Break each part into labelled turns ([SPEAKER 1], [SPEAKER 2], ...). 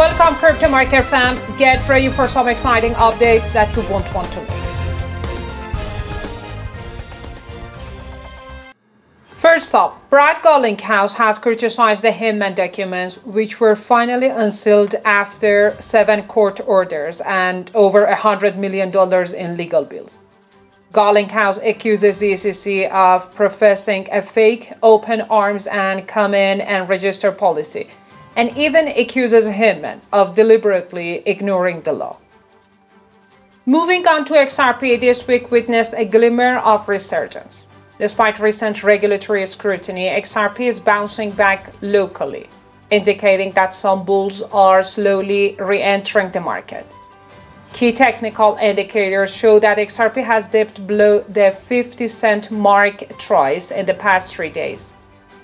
[SPEAKER 1] Welcome Crypto Marker fam. Get ready for some exciting updates that you won't want to miss. First up, Brad Garlinghouse has criticized the Hinman documents, which were finally unsealed after seven court orders and over $100 million in legal bills. Garlinghouse accuses the SEC of professing a fake open arms and come in and register policy, and even accuses Hinman of deliberately ignoring the law. Moving on to XRP, this week witnessed a glimmer of resurgence. Despite recent regulatory scrutiny, XRP is bouncing back locally, indicating that some bulls are slowly re entering the market. Key technical indicators show that XRP has dipped below the 50 cent mark twice in the past three days.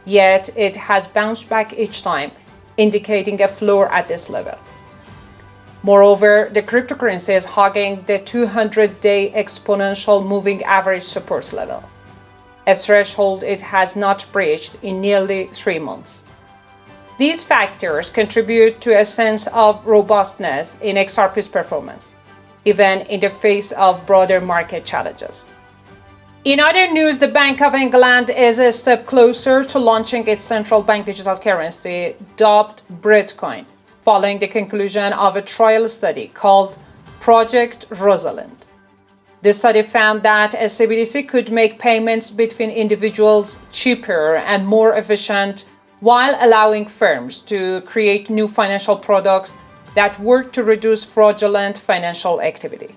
[SPEAKER 1] Yet it has bounced back each time, indicating a floor at this level. Moreover, the cryptocurrency is hugging the 200 day exponential moving average support level a threshold it has not breached in nearly three months. These factors contribute to a sense of robustness in XRP's performance, even in the face of broader market challenges. In other news, the Bank of England is a step closer to launching its central bank digital currency, dubbed Britcoin, following the conclusion of a trial study called Project Rosalind. The study found that a CBDC could make payments between individuals cheaper and more efficient while allowing firms to create new financial products that work to reduce fraudulent financial activity.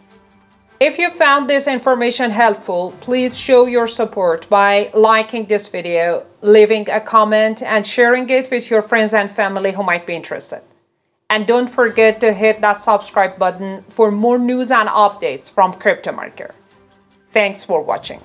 [SPEAKER 1] If you found this information helpful, please show your support by liking this video, leaving a comment, and sharing it with your friends and family who might be interested. And don't forget to hit that subscribe button for more news and updates from Crypto Marker. Thanks for watching.